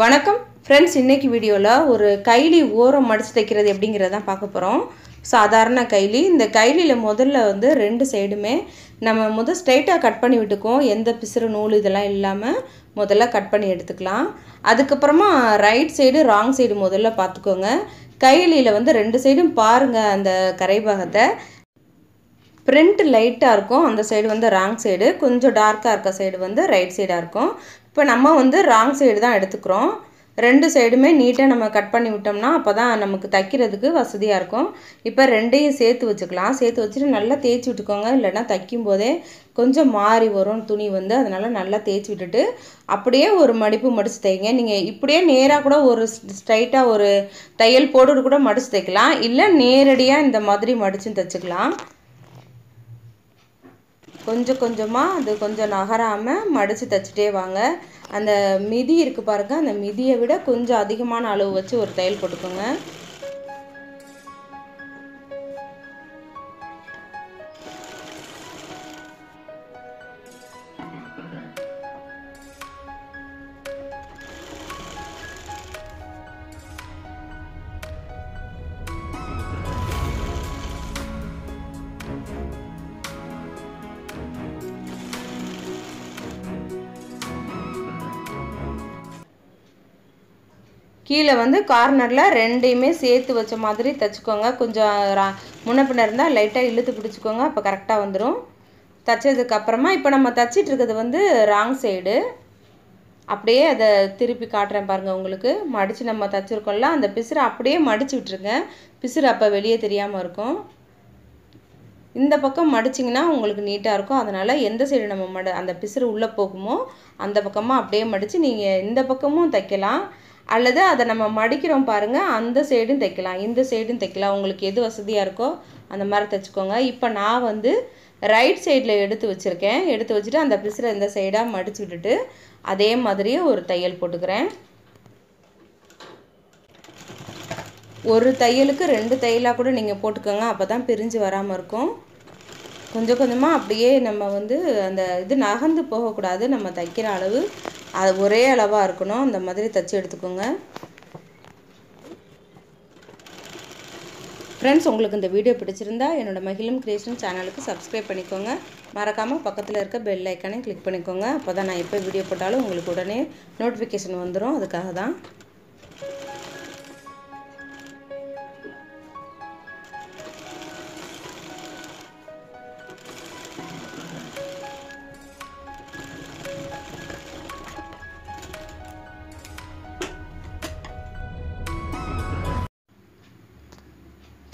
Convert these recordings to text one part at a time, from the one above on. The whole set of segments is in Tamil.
வணக்கம். ஃப்ரெண்ட்ஸ் இன்றைக்கி வீடியோவில் ஒரு கைலி ஓரம் மடித்து தைக்கிறது எப்படிங்கிறதான் பார்க்க போகிறோம் சாதாரண கைலி. இந்த கைலியில் முதல்ல வந்து ரெண்டு சைடுமே நம்ம முதல் ஸ்ட்ரைட்டாக கட் பண்ணி விட்டுக்குவோம். எந்த பிசுறு நூல் இதெல்லாம் இல்லாமல் முதல்ல கட் பண்ணி எடுத்துக்கலாம். அதுக்கப்புறமா ரைட் சைடு ராங் சைடு முதல்ல பார்த்துக்கோங்க. கைலியில் வந்து ரெண்டு சைடும் பாருங்கள் அந்த கரைபாகத்தை பிரிண்ட் லைட்டாக இருக்கும். அந்த சைடு வந்து ராங் சைடு கொஞ்சம் டார்க்காக இருக்க சைடு வந்து ரைட் சைடாக இருக்கும். இப்போ நம்ம வந்து ராங் சைடு தான் எடுத்துக்கிறோம். ரெண்டு சைடுமே நீட்டாக நம்ம கட் பண்ணி விட்டோம்னா அப்போ தான் நமக்கு தைக்கிறதுக்கு வசதியாக இருக்கும். இப்போ ரெண்டையும் சேர்த்து வச்சுக்கலாம். சேர்த்து வச்சுட்டு நல்லா தேய்ச்சி விட்டுக்கோங்க. இல்லைன்னா தைக்கும் போதே கொஞ்சம் மாறி வரும் துணி வந்து. அதனால் நல்லா தேய்ச்சி விட்டுட்டு அப்படியே ஒரு மடிப்பு மடித்து தைங்க. நீங்கள் இப்படியே நேராக கூட ஒரு ஸ்ட்ரைட்டாக ஒரு தையல் போட்டுட்டு கூட மடித்து தைக்கலாம். இல்லை நேரடியாக இந்த மாதிரி மடிச்சும் தைச்சிக்கலாம். கொஞ்சம் கொஞ்சமாக அது கொஞ்சம் நகராமல் மடித்து தைச்சிட்டே வாங்க. அந்த மிதி இருக்குது பாருங்கள் அந்த மிதியை விட கொஞ்சம் அதிகமான அளவு வச்சு ஒரு தையல் போட்டுக்கோங்க. கீழே வந்து கார்னரில் ரெண்டையுமே சேர்த்து வச்ச மாதிரி தைச்சிக்கோங்க. கொஞ்சம் முன்ன பின்ன இருந்தால் லைட்டாக இழுத்து பிடிச்சிக்கோங்க. அப்போ கரெக்டாக வந்துடும் தைச்சதுக்கப்புறமா இப்போ நம்ம தைச்சிட்டு இருக்கிறது வந்து ராங் சைடு அப்படியே அதை திருப்பி காட்டுறேன் பாருங்கள் உங்களுக்கு. மடித்து நம்ம தைச்சிருக்கோம்ல அந்த பிசுரை அப்படியே மடித்து விட்டுருங்க. பிசுறு அப்போ வெளியே தெரியாமல் இருக்கும். இந்த பக்கம் மடிச்சிங்கன்னா உங்களுக்கு நீட்டாக இருக்கும். அதனால் எந்த சைடு நம்ம மட அந்த பிசுறு உள்ளே போகுமோ அந்த பக்கமாக அப்படியே மடித்து நீங்கள் இந்த பக்கமும் தைக்கலாம். அல்லது அதை நம்ம மடிக்கிறோம் பாருங்கள் அந்த சைடும் தைக்கலாம். இந்த சைடும் தைக்கலாம். உங்களுக்கு எது வசதியாக இருக்கோ அந்த மாதிரி தைச்சிக்கோங்க. இப்போ நான் வந்து ரைட் சைடில் எடுத்து வச்சுருக்கேன். எடுத்து வச்சுட்டு அந்த பிசில் இந்த சைடாக மடித்து விட்டுட்டு அதே மாதிரியே ஒரு தையல் போட்டுக்கிறேன். ஒரு தையலுக்கு ரெண்டு தையலாக கூட நீங்கள் போட்டுக்கோங்க. அப்போ தான் பிரிஞ்சு வராமல் இருக்கும். கொஞ்சம் கொஞ்சமாக அப்படியே நம்ம வந்து அந்த இது நகர்ந்து போகக்கூடாது. நம்ம தைக்கிற அளவு அது ஒரே அளவாக இருக்கணும். அந்த மாதிரி தைச்சி எடுத்துக்கோங்க. ஃப்ரெண்ட்ஸ் உங்களுக்கு இந்த வீடியோ பிடிச்சிருந்தா என்னோட மகிழும் கிரியேஷன் சேனலுக்கு சப்ஸ்கிரைப் பண்ணிக்கோங்க. மறக்காமல் பக்கத்தில் இருக்க பெல் ஐக்கானே கிளிக் பண்ணிக்கோங்க. அப்போ தான் நான் எப்போ வீடியோ போட்டாலும் உங்களுக்கு உடனே நோட்டிஃபிகேஷன் வந்துடும் அதுக்காக தான்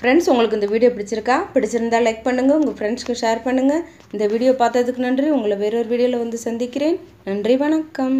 ஃப்ரெண்ட்ஸ் உங்களுக்கு இந்த வீடியோ பிடிச்சிருக்கா? பிடிச்சிருந்தா லைக் பண்ணுங்கள் உங்கள் ஃப்ரெண்ட்ஸ்க்கு ஷேர் பண்ணுங்கள் இந்த வீடியோ பார்த்ததுக்கு நன்றி. உங்களை வேறொரு வீடியோவில் வந்து சந்திக்கிறேன். நன்றி வணக்கம்.